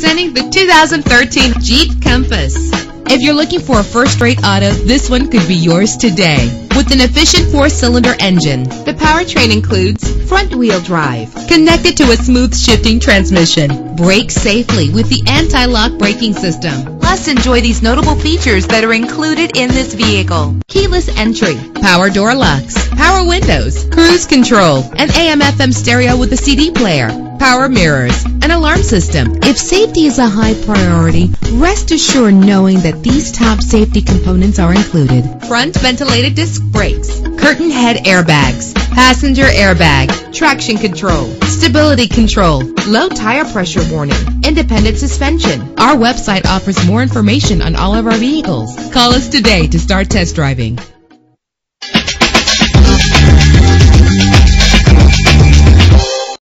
Presenting the 2013 Jeep Compass. If you're looking for a first-rate auto, this one could be yours today. With an efficient four-cylinder engine, the powertrain includes front-wheel drive, connected to a smooth shifting transmission. Brake safely with the anti-lock braking system. Plus, enjoy these notable features that are included in this vehicle. Keyless entry, power door locks, power windows, cruise control, an AM-FM stereo with a CD player, power mirrors, an alarm system. If safety is a high priority, rest assured knowing that these top safety components are included. Front ventilated disc brakes, curtain head airbags, passenger airbag, traction control, stability control, low tire pressure warning, independent suspension. Our website offers more information on all of our vehicles. Call us today to start test driving.